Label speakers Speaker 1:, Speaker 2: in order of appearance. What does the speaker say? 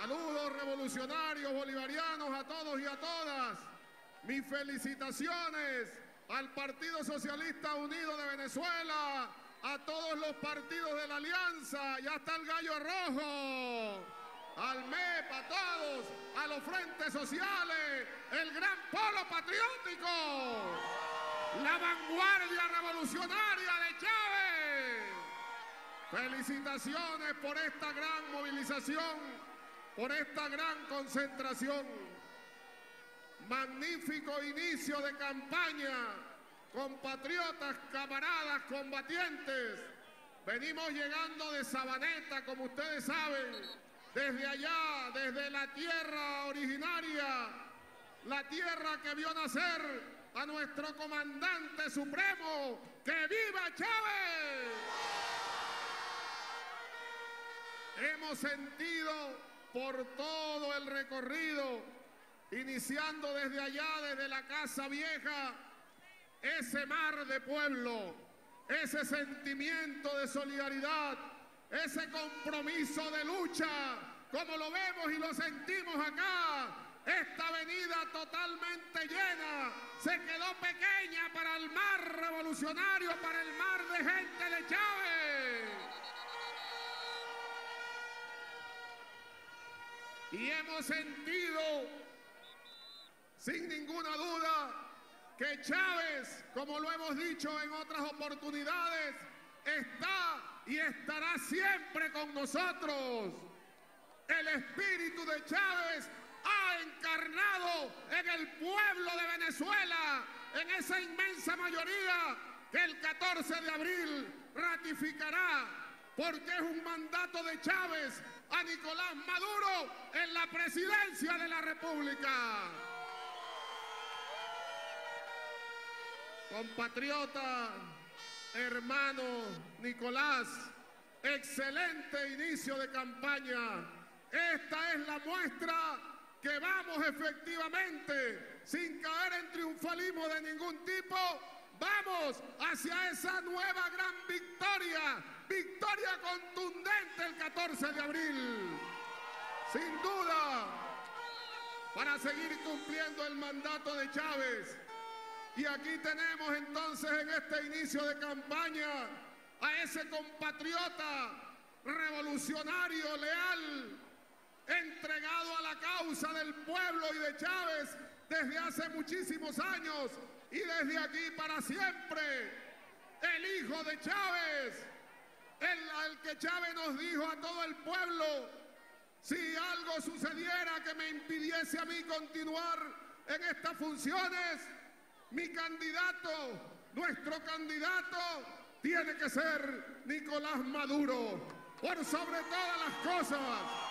Speaker 1: Saludos revolucionarios bolivarianos a todos y a todas. Mis felicitaciones al Partido Socialista Unido de Venezuela, a todos los partidos de la Alianza, ya está el Gallo Rojo, al MEP, a todos, a los frentes sociales, el gran polo patriótico, la vanguardia revolucionaria de Chávez. Felicitaciones por esta gran movilización por esta gran concentración. Magnífico inicio de campaña, compatriotas, camaradas, combatientes. Venimos llegando de Sabaneta, como ustedes saben, desde allá, desde la tierra originaria, la tierra que vio nacer a nuestro comandante supremo, ¡que viva Chávez! Hemos sentido por todo el recorrido, iniciando desde allá, desde la Casa Vieja, ese mar de pueblo, ese sentimiento de solidaridad, ese compromiso de lucha, como lo vemos y lo sentimos acá. Esta avenida totalmente llena se quedó pequeña para el mar revolucionario, para el mar de gente de Chávez. Y hemos sentido, sin ninguna duda, que Chávez, como lo hemos dicho en otras oportunidades, está y estará siempre con nosotros. El espíritu de Chávez ha encarnado en el pueblo de Venezuela, en esa inmensa mayoría que el 14 de abril ratificará, porque es un mandato de Chávez a Nicolás Maduro en la presidencia de la República. Compatriota, hermano Nicolás, excelente inicio de campaña. Esta es la muestra que vamos efectivamente, sin caer en triunfalismo de ningún tipo, vamos hacia esa nueva gran victoria Victoria contundente el 14 de abril. Sin duda, para seguir cumpliendo el mandato de Chávez. Y aquí tenemos entonces en este inicio de campaña a ese compatriota revolucionario, leal, entregado a la causa del pueblo y de Chávez desde hace muchísimos años y desde aquí para siempre. El hijo de Chávez, el, que Chávez nos dijo a todo el pueblo, si algo sucediera que me impidiese a mí continuar en estas funciones, mi candidato, nuestro candidato, tiene que ser Nicolás Maduro, por sobre todas las cosas.